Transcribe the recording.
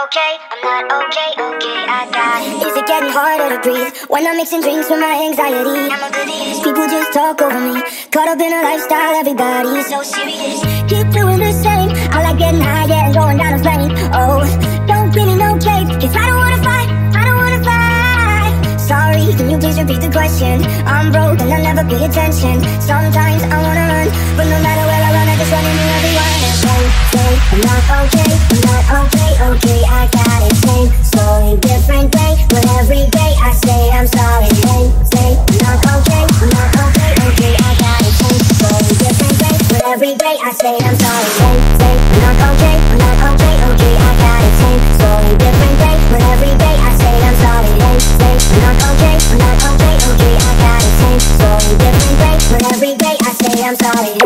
not okay, okay, I got it. Is it getting harder to breathe when I'm mixing drinks with my anxiety? I'm a oblivious. People just talk over me, caught up in a lifestyle, everybody's so serious. Keep doing the same. I like getting high, yeah, and going down a flame. Oh, don't give me no cake, cause I don't wanna fight, I don't wanna fight. Sorry, can you please repeat the question? I'm broke and I never pay attention. Sometimes I wanna run, but no matter where I run, I just run into everyone. And I'm not okay, every day I say I'm sorry, say, say I'm not okay, I'm not okay, okay I got it, same story, different day But every day I say I'm sorry, say, say I'm not okay, I'm not okay, okay I got it, same story, different day But every day I say I'm sorry.